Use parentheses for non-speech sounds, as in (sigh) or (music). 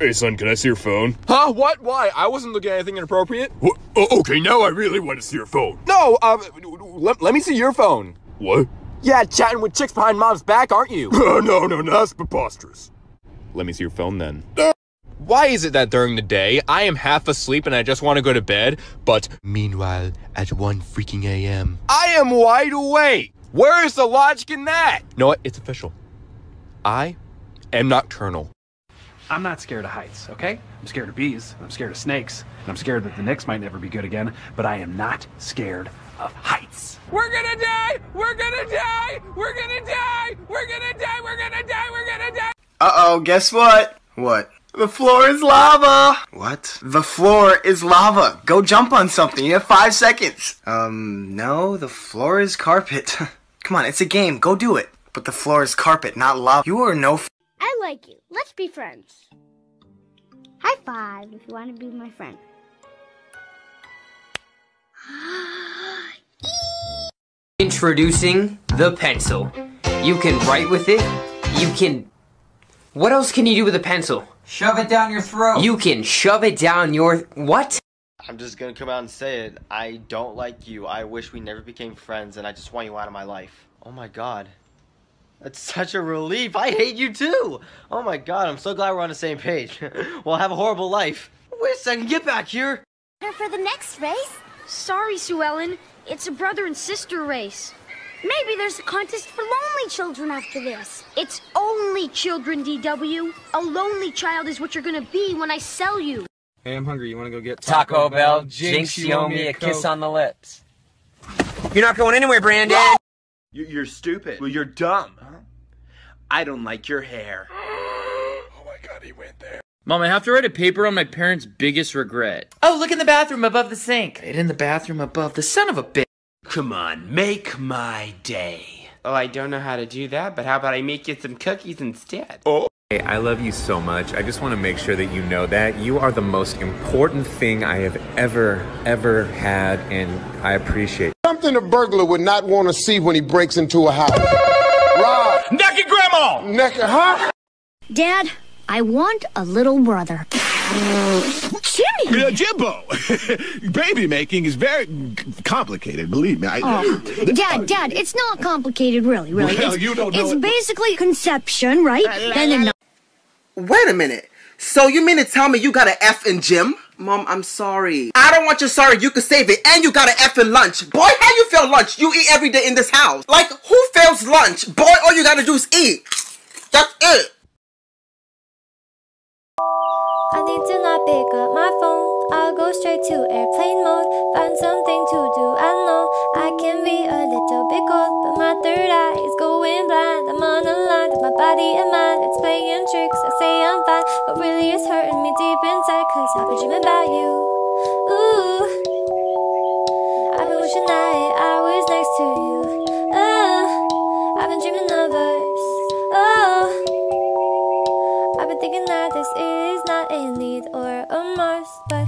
Hey, son, can I see your phone? Huh? What? Why? I wasn't looking at anything inappropriate. What? Oh, okay, now I really want to see your phone. No, um, let, let me see your phone. What? Yeah, chatting with chicks behind mom's back, aren't you? (laughs) No, no, no, that's preposterous. Let me see your phone then. Why is it that during the day I am half asleep and I just want to go to bed, but meanwhile at 1 freaking a.m. I am wide awake? Where is the logic in that? You know what? It's official. I am nocturnal. I'm not scared of heights, okay? I'm scared of bees, I'm scared of snakes, and I'm scared that the Knicks might never be good again, but I am not scared of heights. We're gonna die! We're gonna die! We're gonna die! We're gonna die! We're gonna die! We're gonna die! Uh-oh, guess what? What? The floor is lava! What? The floor is lava. Go jump on something. You have five seconds. Um, no, the floor is carpet. (laughs) Come on, it's a game. Go do it. But the floor is carpet, not lava. You are no f- I like you. Let's be friends. High five if you want to be my friend. (gasps) Introducing the pencil. You can write with it. You can. What else can you do with a pencil? Shove it down your throat. You can shove it down your. What? I'm just gonna come out and say it. I don't like you. I wish we never became friends, and I just want you out of my life. Oh my god. That's such a relief. I hate you too. Oh my god, I'm so glad we're on the same page. (laughs) well, have a horrible life. Wait a second, get back here. For the next race? Sorry, Sue Ellen. It's a brother and sister race. Maybe there's a contest for lonely children after this. It's only children, DW. A lonely child is what you're gonna be when I sell you. Hey, I'm hungry. You wanna go get Taco, Bell? Jinx, you owe me a kiss on the lips. You're not going anywhere, Brandon. You're stupid. Well, you're dumb. Huh? I don't like your hair. (gasps) oh my god, he went there. Mom, I have to write a paper on my parents' biggest regret. Oh, look in the bathroom above the sink. Right in the bathroom above the son of a bitch. Come on, make my day. Oh, I don't know how to do that, but how about I make you some cookies instead? Oh. Hey, I love you so much. I just want to make sure that you know that you are the most important thing I have ever, ever had, and I appreciate. Something a burglar would not want to see when he breaks into a house. Rob. Naked grandma! Naked, huh? Dad, I want a little brother. Jimmy! Uh, Jimbo! (laughs) Baby making is very complicated, believe me. I, Oh, Dad, Dad, it's not complicated, really, really. Well, it's, you don't know It's it. basically conception, right? Then the Wait a minute. So you mean to tell me you got an F in gym? Mom, I'm sorry. I don't want your sorry. You can save it. And you got an F in lunch. Boy, how you fail lunch? You eat every day in this house. Like, who fails lunch? Boy, all you gotta do is eat. That's it. I need to not pick up my phone. I'll go straight to airplane mode. Find something to do. I know I can be a little bit cold, but my third eye is going blind. I'm on a line with my body and mind. It's playing tricks. I but really it's hurting me deep inside. Cause I've been dreaming about you. Ooh. I've been wishing that I was next to you. Uh, I've been dreaming of us. Oh. I've been thinking that this is not a need or a must, but